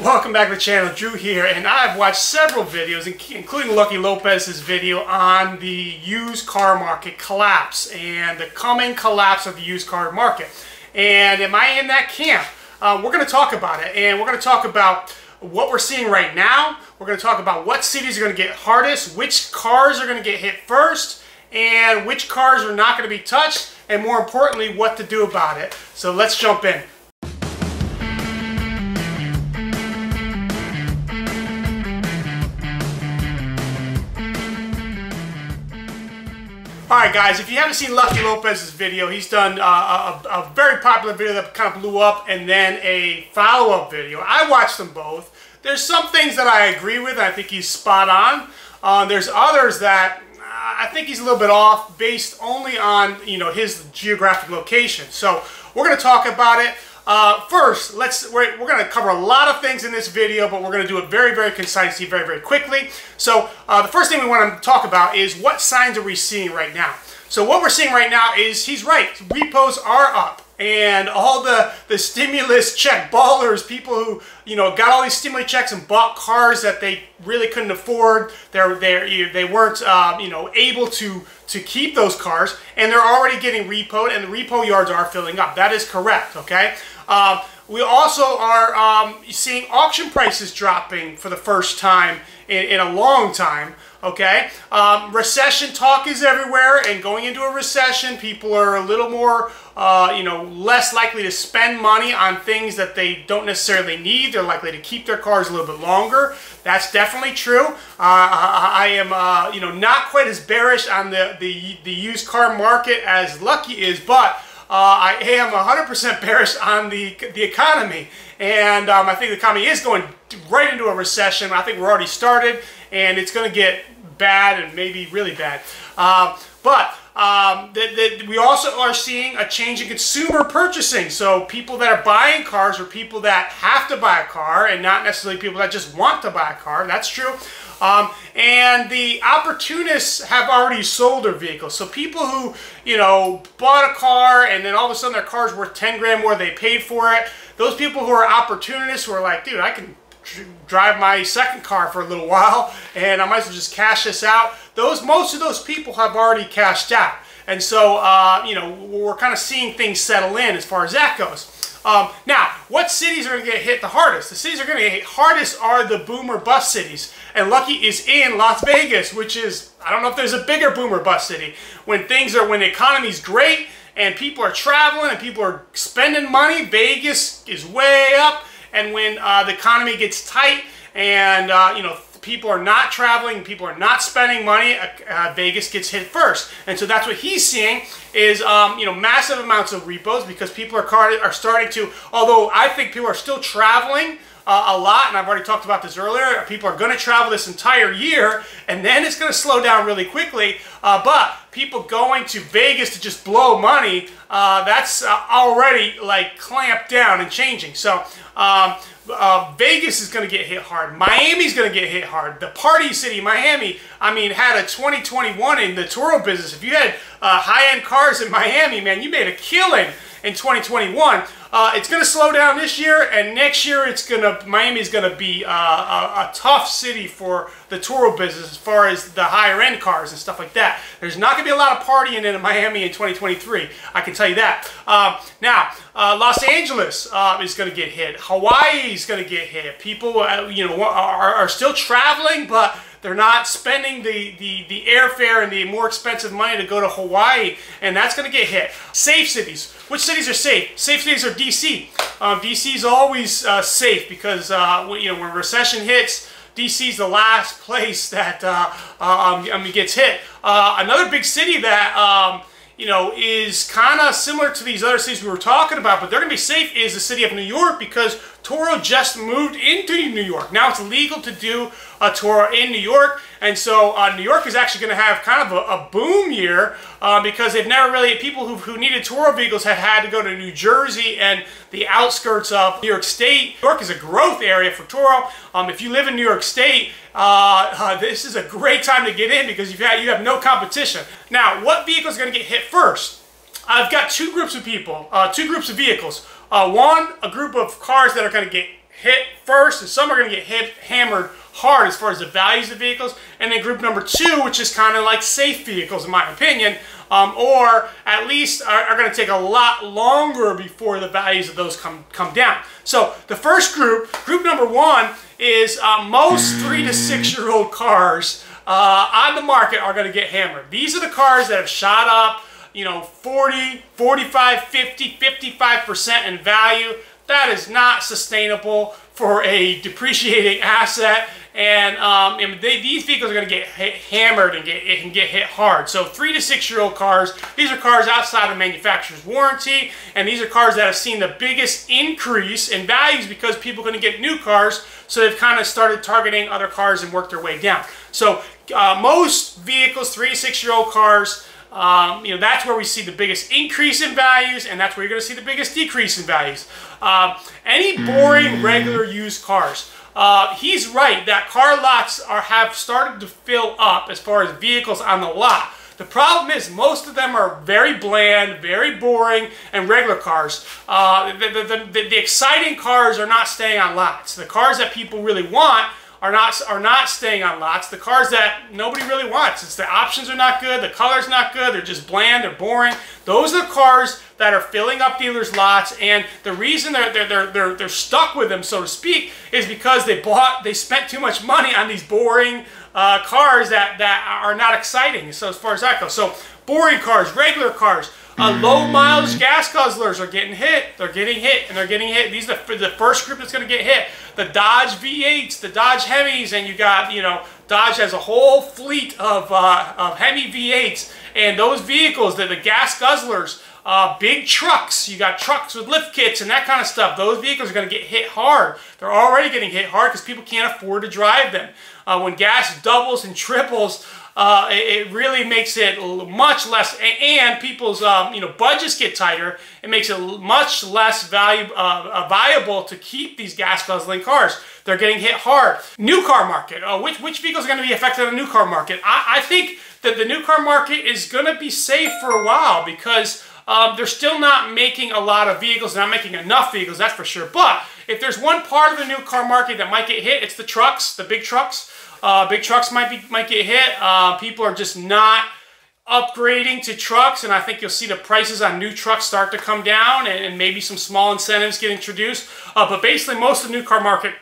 Welcome back to the channel, Drew here, and I've watched several videos, including Lucky Lopez's video on the used car market collapse and the coming collapse of the used car market. And am I in that camp? Uh, we're going to talk about it, and we're going to talk about what we're seeing right now. We're going to talk about what cities are going to get hardest, which cars are going to get hit first, and which cars are not going to be touched, and more importantly, what to do about it. So let's jump in. Alright guys, if you haven't seen Lucky Lopez's video, he's done uh, a, a, very popular video that kind of blew up and then a follow-up video. I watched them both. There's some things that I agree with, I think he's spot on. Uh, there's others that I think he's a little bit off based only on you know his geographic location. So we're going to talk about it. Uh, first, let's we're, we're going to cover a lot of things in this video, but we're going to do it very, very concisely, very, very quickly. So uh, the first thing we want to talk about is what signs are we seeing right now? So what we're seeing right now is he's right. Repos are up and all the, the stimulus check ballers, people who, you know, got all these stimulus checks and bought cars that they really couldn't afford. They're, they're, they weren't, uh, you know, able to, to keep those cars and they're already getting repoed and the repo yards are filling up. That is correct, okay? Um, we also are um, seeing auction prices dropping for the first time in, in a long time. Okay, um, recession talk is everywhere, and going into a recession, people are a little more, uh, you know, less likely to spend money on things that they don't necessarily need. They're likely to keep their cars a little bit longer. That's definitely true. Uh, I, I, am, uh, you know, not quite as bearish on the, the the used car market as Lucky is, but uh, I am 100% bearish on the, the economy. And um, I think the economy is going right into a recession. I think we're already started, and it's going to get bad and maybe really bad. Uh, but um, that, that we also are seeing a change in consumer purchasing. So people that are buying cars are people that have to buy a car and not necessarily people that just want to buy a car. That's true. Um, and the opportunists have already sold their vehicles. So people who, you know, bought a car and then all of a sudden their car's worth 10 grand more, they paid for it. Those people who are opportunists who are like, dude, I can drive my second car for a little while and I might as well just cash this out. Those Most of those people have already cashed out. And so, uh, you know, we're kind of seeing things settle in as far as that goes. Um, now, what cities are going to get hit the hardest? The cities are going to get hit hardest are the boomer bust cities. And Lucky is in Las Vegas, which is, I don't know if there's a bigger boomer bust city. When things are, when the economy's great and people are traveling and people are spending money, Vegas is way up. And when uh, the economy gets tight and, uh, you know, people are not traveling, people are not spending money, uh, uh, Vegas gets hit first. And so that's what he's seeing is, um, you know, massive amounts of repos because people are, are starting to, although I think people are still traveling, uh, a lot, and I've already talked about this earlier. People are going to travel this entire year, and then it's going to slow down really quickly. Uh, but people going to Vegas to just blow money, uh, that's uh, already like clamped down and changing. So um, uh, Vegas is going to get hit hard. Miami's going to get hit hard. The party city, Miami, I mean, had a 2021 in the Turo business. If you had uh, high-end cars in Miami, man, you made a killing in 2021. Uh, it's going to slow down this year, and next year it's going to Miami's going to be uh, a, a, tough city for the Turo business as far as the higher end cars and stuff like that. There's not going to be a lot of partying in Miami in 2023. I can tell you that. Uh, now, uh, Los Angeles uh, is going to get hit. Hawaii is going to get hit. People, uh, you know, are, are still traveling, but they're not spending the, the, the airfare and the more expensive money to go to Hawaii, and that's going to get hit. Safe cities. Which cities are safe? Safe cities are DC. Um, DC is always uh, safe because uh, you know when recession hits, DC is the last place that uh, um, I mean, gets hit. Uh, another big city that um, you know, is kind of similar to these other cities we were talking about, but they're going to be safe is the city of New York because Turo just moved into New York. Now it's legal to do a Turo in New York, and so uh, New York is actually going to have kind of a, a boom year uh, because they've never really, people who, who needed Turo vehicles have had to go to New Jersey and the outskirts of New York State. New York is a growth area for Turo. Um, if you live in New York State, uh, uh, this is a great time to get in because you've had, you have no competition. Now, what vehicle is going to get hit first? I've got two groups of people, uh, two groups of vehicles. Uh, one, a group of cars that are going to get hit first, and some are going to get hit hammered hard as far as the values of vehicles. And then group number two, which is kind of like safe vehicles, in my opinion, um, or at least are, are going to take a lot longer before the values of those come, come down. So the first group, group number one, is uh, most three to six year old cars uh, on the market are going to get hammered. These are the cars that have shot up, you know, 40, 45, 50, 55% in value. That is not sustainable for a depreciating asset and, um, and they, these vehicles are going to get hammered and get, can get hit hard. So three to six year old cars, these are cars outside of manufacturer's warranty, and these are cars that have seen the biggest increase in values because people are going to get new cars, so they've kind of started targeting other cars and worked their way down. So uh, most vehicles, three to six year old cars, um, you know, that's where we see the biggest increase in values, and that's where you're going to see the biggest decrease in values. Uh, any boring, regular used cars. Uh, he's right that car lots are have started to fill up as far as vehicles on the lot. The problem is most of them are very bland, very boring, and regular cars. Uh, the, the, the, the exciting cars are not staying on lots. The cars that people really want are not are not staying on lots. The cars that nobody really wants. It's the options are not good, the color's not good, they're just bland, they're boring. Those are the cars that are filling up dealers' lots, and the reason they're they're they're they're, they're stuck with them, so to speak, is because they bought they spent too much money on these boring uh, cars that that are not exciting. So as far as that goes, so boring cars, regular cars. Uh, low mileage gas guzzlers are getting hit. They're getting hit, and they're getting hit. These are the, the first group that's going to get hit. The Dodge V8s, the Dodge Hemis, and you got, you know, Dodge has a whole fleet of, uh, of Hemi V8s. And those vehicles, the, the gas guzzlers, uh, big trucks, you got trucks with lift kits and that kind of stuff. Those vehicles are going to get hit hard. They're already getting hit hard because people can't afford to drive them. Uh, when gas doubles and triples, uh, it, really makes it much less, and people's um, you know budgets get tighter. It makes it much less value, uh, uh, viable to keep these gas guzzling cars. They're getting hit hard. New car market. Uh, which which vehicles are going to be affected in the new car market? I, I think that the new car market is going to be safe for a while because um, they're still not making a lot of vehicles. They're not making enough vehicles, that's for sure. But if there's one part of the new car market that might get hit, it's the trucks, the big trucks. Uh, big trucks might be might get hit. Uh, people are just not upgrading to trucks, and I think you'll see the prices on new trucks start to come down, and, and maybe some small incentives get introduced. Uh, but basically, most of the new car market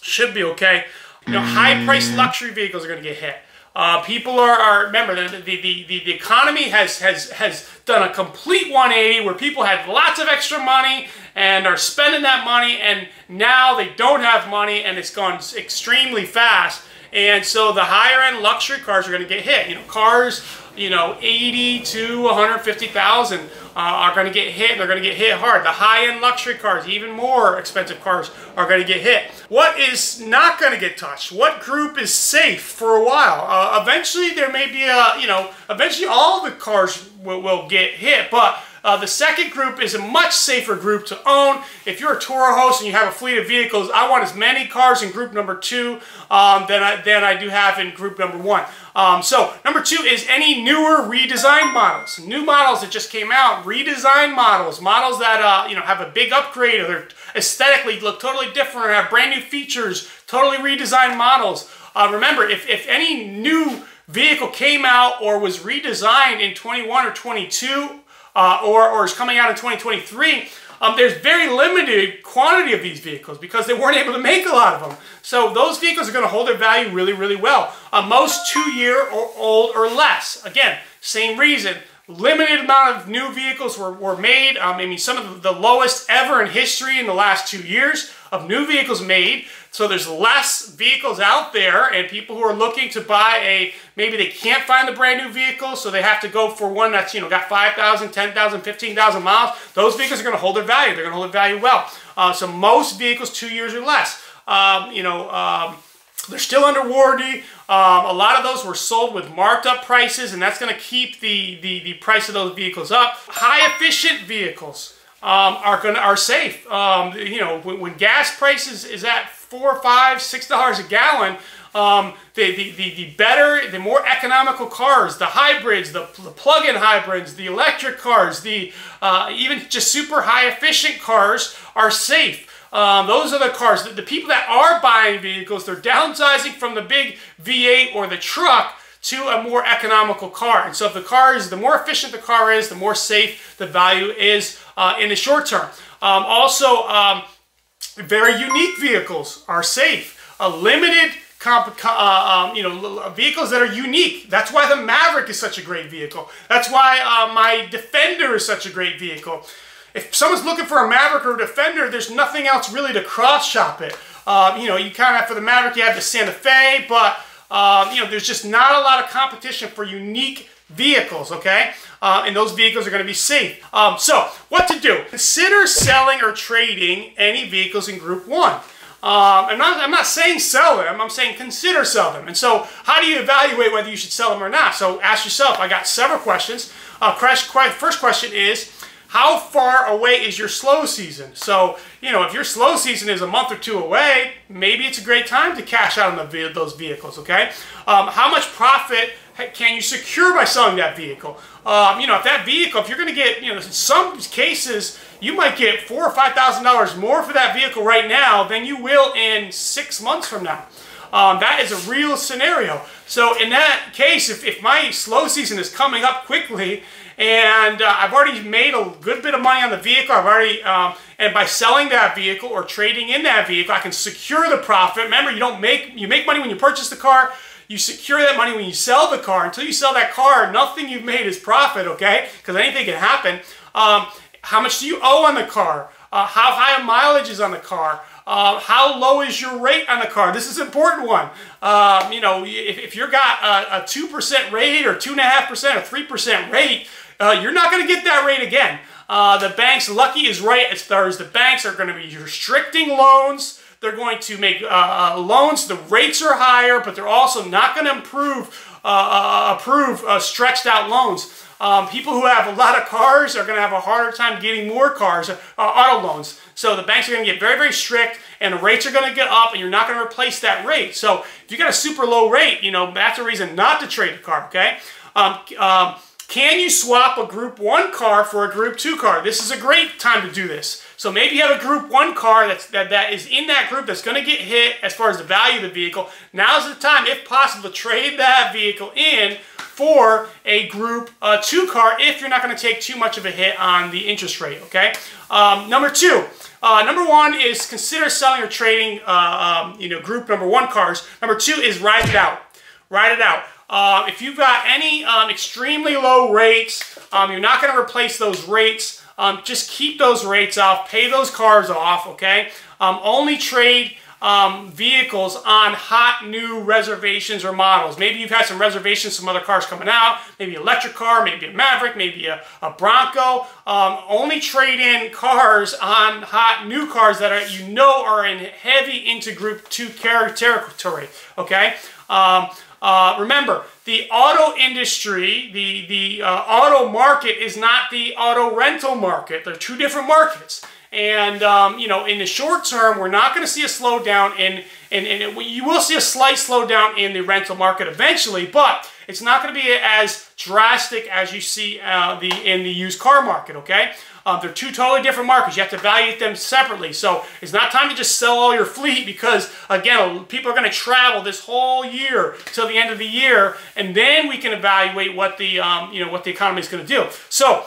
should be okay. You know, high-priced luxury vehicles are going to get hit. Uh, people are, are remember the, the, the, the, economy has, has, has done a complete 180 where people had lots of extra money and are spending that money and now they don't have money and it's gone extremely fast and so the higher end luxury cars are going to get hit. You know, cars, you know, 80 to 150,000 uh, are going to get hit they're going to get hit hard. The high end luxury cars, even more expensive cars, are going to get hit. What is not going to get touched? What group is safe for a while? Uh, eventually, there may be a, you know, eventually all the cars will, will get hit, but uh, the second group is a much safer group to own. If you're a Turo host and you have a fleet of vehicles, I want as many cars in group number two um, than, I, than I do have in group number one. Um, so number two is any newer redesigned models. New models that just came out, redesigned models, models that uh, you know have a big upgrade or aesthetically look totally different or have brand new features, totally redesigned models. Uh, remember, if, if any new vehicle came out or was redesigned in 21 or 22 uh, or, or is coming out in 2023, um, there's very limited quantity of these vehicles because they weren't able to make a lot of them. So those vehicles are going to hold their value really, really well. Uh, most two-year or old or less. Again, same reason. Limited amount of new vehicles were, were made. Um, I mean, some of the lowest ever in history in the last two years of new vehicles made. So there's less vehicles out there and people who are looking to buy a, maybe they can't find a brand new vehicle, so they have to go for one that's, you know, got 5,000, 10,000, 15,000 miles. Those vehicles are going to hold their value. They're going to hold their value well. Uh, so most vehicles two years or less. Um, you know, um, they're still under warranty. Um, a lot of those were sold with marked up prices, and that's going to keep the, the, the price of those vehicles up. High efficient vehicles um, are going are safe. Um, you know, when, when, gas prices is at four, five, six dollars a gallon, um, the, the, the, the, better, the more economical cars, the hybrids, the, the plug-in hybrids, the electric cars, the uh, even just super high efficient cars are safe. Um, those are the cars. The, the people that are buying vehicles, they're downsizing from the big V8 or the truck to a more economical car. And so if the car is, the more efficient the car is, the more safe the value is uh, in the short term. Um, also, um, very unique vehicles are safe. A limited uh, um, you know, vehicles that are unique. That's why the Maverick is such a great vehicle. That's why uh, my Defender is such a great vehicle. If someone's looking for a Maverick or a Defender, there's nothing else really to cross shop it. Uh, you know, you kind of for the Maverick, you have the Santa Fe, but uh, you know, there's just not a lot of competition for unique vehicles, okay? Uh, and those vehicles are going to be safe. Um, so, what to do? Consider selling or trading any vehicles in Group 1. Um, I'm, not, I'm not saying sell them, I'm saying consider sell them. And so how do you evaluate whether you should sell them or not? So ask yourself, I got several questions. Uh, first question is, how far away is your slow season? So, you know, if your slow season is a month or two away, maybe it's a great time to cash out on the, those vehicles, okay? Um, how much profit can you secure by selling that vehicle? Um, you know, if that vehicle, if you're going to get, you know, in some cases, you might get four or five thousand dollars more for that vehicle right now than you will in six months from now. Um, that is a real scenario. So in that case, if, if my slow season is coming up quickly and uh, I've already made a good bit of money on the vehicle, I've already, um, and by selling that vehicle or trading in that vehicle, I can secure the profit. Remember, you don't make, you make money when you purchase the car, you secure that money when you sell the car. Until you sell that car, nothing you've made is profit, okay? Because anything can happen. Um, how much do you owe on the car? Uh, how high a mileage is on the car? Uh, how low is your rate on the car? This is an important one. Uh, you know, if, if you've got a, a 2% rate or 2.5% or 3% rate, uh, you're not going to get that rate again. Uh, the banks, Lucky is right as far as the banks are going to be restricting loans. They're going to make uh, uh, loans. The rates are higher, but they're also not going to improve, approve stretched out loans. Um, people who have a lot of cars are going to have a harder time getting more cars, uh, auto loans. So the banks are going to get very, very strict and the rates are going to get up and you're not going to replace that rate. So if you got a super low rate, you know, that's a reason not to trade a car, okay? Um, um, can you swap a Group 1 car for a Group 2 car? This is a great time to do this. So maybe you have a Group 1 car that's, that, that is in that group that's going to get hit as far as the value of the vehicle. Now's the time, if possible, to trade that vehicle in for a Group uh, 2 car if you're not going to take too much of a hit on the interest rate, okay? Um, number two, uh, number one is consider selling or trading, uh, um, you know, Group number 1 cars. Number two is ride it out. Ride it out. Uh, if you've got any um, extremely low rates, um, you're not going to replace those rates. Um, just keep those rates off. Pay those cars off, okay? Um, only trade um, vehicles on hot new reservations or models. Maybe you've had some reservations, some other cars coming out, maybe electric car, maybe a Maverick, maybe a, a Bronco. Um, only trade in cars on hot new cars that are, you know are in heavy into group two territory, okay? Um, uh, remember, the auto industry, the, the uh, auto market is not the auto rental market. They're two different markets. And, um, you know, in the short term, we're not going to see a slowdown in, in, you will see a slight slowdown in the rental market eventually, but it's not going to be as drastic as you see uh, the in the used car market, okay? Um, they're two totally different markets. You have to evaluate them separately. So it's not time to just sell all your fleet because, again, people are going to travel this whole year till the end of the year, and then we can evaluate what the, um, you know, what the economy is going to do. So,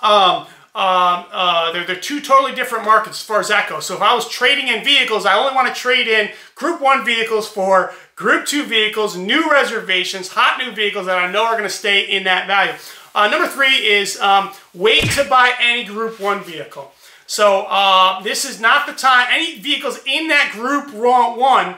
um, um, uh, they're, they're two totally different markets as far as that goes. So if I was trading in vehicles, I only want to trade in Group 1 vehicles for Group 2 vehicles, new reservations, hot new vehicles that I know are going to stay in that value. Uh, number three is um, wait to buy any Group 1 vehicle. So uh, this is not the time. Any vehicles in that Group 1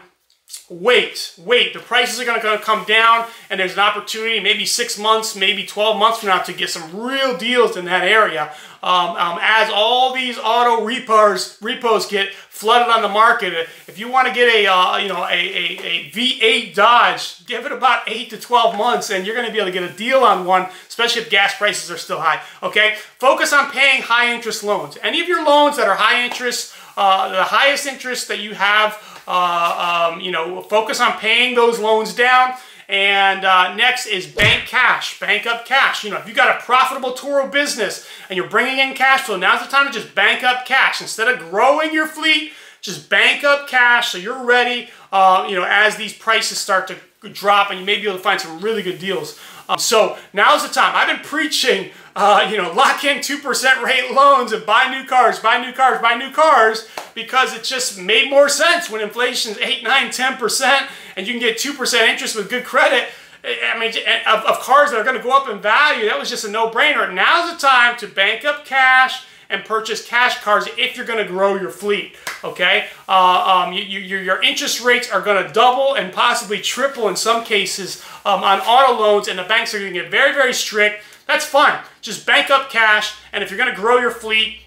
wait, wait. The prices are going to come down, and there's an opportunity, maybe six months, maybe 12 months from now, to get some real deals in that area. Um, um, as all these auto repos repos get flooded on the market, if you want to get a uh, you know a, a, a V8 Dodge, give it about eight to 12 months, and you're going to be able to get a deal on one, especially if gas prices are still high. Okay, focus on paying high interest loans. Any of your loans that are high interest, uh, the highest interest that you have uh, um, you know, focus on paying those loans down And uh, next is bank cash, bank up cash. You know, if you got a profitable Turo business and you're bringing in cash flow, now's the time to just bank up cash. Instead of growing your fleet, just bank up cash so you're ready, uh, you know, as these prices start to drop and you may be able to find some really good deals. Um, so now's the time. I've been preaching, uh, you know, lock in 2% rate loans and buy new cars, buy new cars, buy new cars, because it just made more sense when inflation's 8, 9, 10%, and you can get 2% interest with good credit. I mean, of, of cars that are going to go up in value, that was just a no-brainer. Now's the time to bank up cash, and purchase cash cars if you're going to grow your fleet. Okay, uh, um, you, you, your interest rates are going to double and possibly triple in some cases um, on auto loans, and the banks are going to get very, very strict. That's fine. Just bank up cash, and if you're going to grow your fleet,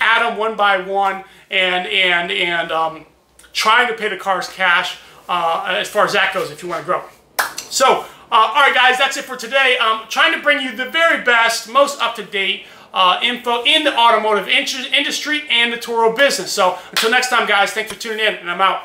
add them one by one, and and and um, trying to pay the cars cash uh, as far as that goes if you want to grow. So, uh, all right, guys, that's it for today. I'm trying to bring you the very best, most up to date uh, info in the automotive industry and the Turo business. So until next time, guys, thanks for tuning in, and I'm out.